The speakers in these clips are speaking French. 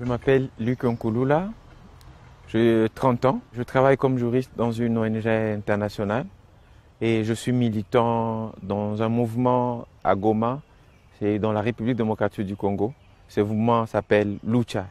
Je m'appelle Luc Nkulula, j'ai 30 ans. Je travaille comme juriste dans une ONG internationale et je suis militant dans un mouvement à Goma, c'est dans la République démocratique du Congo. Ce mouvement s'appelle Lucha.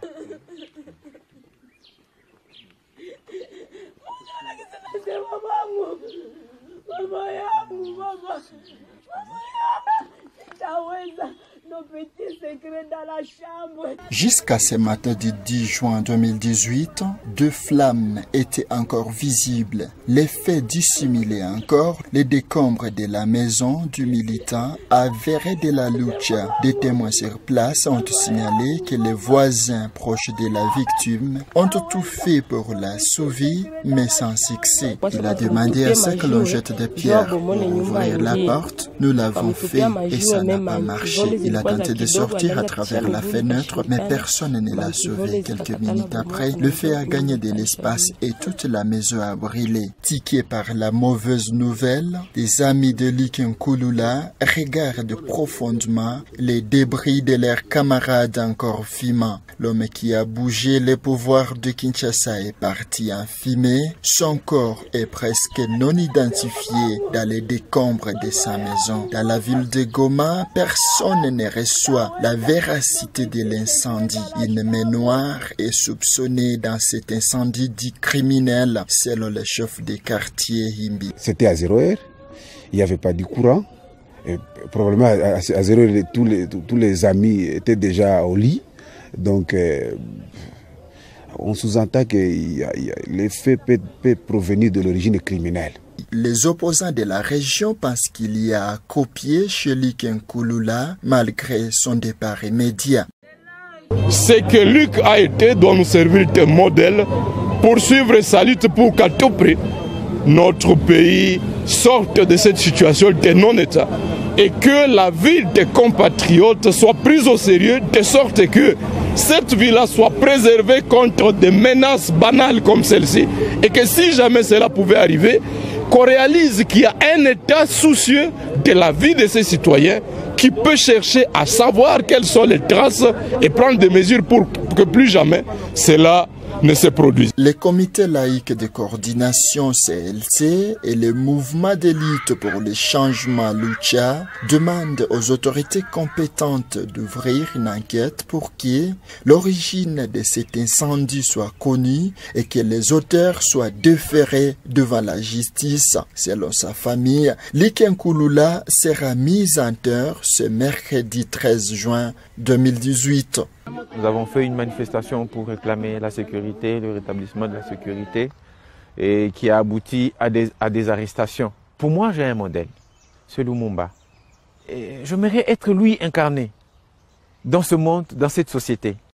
Jusqu'à ce matin du 10 juin 2018, deux flammes étaient encore visibles. Les faits dissimulaient encore les décombres de la maison du militant avéré de la lucha. Des témoins sur place ont signalé que les voisins proches de la victime ont tout fait pour la sauver, mais sans succès. Il a demandé à ce que l'on jette des pierres pour ouvrir la porte. Nous l'avons fait et ça n'a pas marché. Il a tenté de sortir à travers la fenêtre, mais personne ne l'a sauvé. Quelques minutes après, le feu a gagné de l'espace et toute la maison a brûlé. Tiqués par la mauvaise nouvelle, les amis de Likenkulula regardent profondément les débris de leurs camarades encore fumants. L'homme qui a bougé les pouvoirs de Kinshasa est parti en fumée. Son corps est presque non identifié dans les décombres de sa maison. Dans la ville de Goma, personne ne reçoit la véracité de l'incendie. Une main noire est soupçonnée dans cet incendie dit criminel, selon le chef des quartiers Himbi. C'était à zéro heure, il n'y avait pas de courant. Probablement à, zéro heure, tous les, tous les amis étaient déjà au lit. Donc, euh, on sous-entend que les faits peuvent provenir de l'origine criminelle. Les opposants de la région pensent qu'il y a à copier chez Kulula malgré son départ immédiat. C'est que Luc a été doit nous servir de modèle pour suivre sa lutte pour qu'à tout prix notre pays sorte de cette situation de non-État et que la vie des compatriotes soit prise au sérieux de sorte que cette vie-là soit préservée contre des menaces banales comme celle-ci. Et que si jamais cela pouvait arriver, qu'on réalise qu'il y a un État soucieux de la vie de ses citoyens qui peut chercher à savoir quelles sont les traces et prendre des mesures pour que plus jamais cela ne se produise. Les comités laïcs de coordination CLC et le mouvement d'élite pour le changement Lucha demandent aux autorités compétentes d'ouvrir une enquête pour que l'origine de cet incendie soit connue et que les auteurs soient déférés devant la justice. Selon sa famille, Likenkulula sera mise en terre ce mercredi 13 juin 2018. Nous avons fait une manifestation pour réclamer la sécurité, le rétablissement de la sécurité, et qui a abouti à des, arrestations. Pour moi, j'ai un modèle, c'est Lumumba. J'aimerais être lui incarné dans ce monde, dans cette société.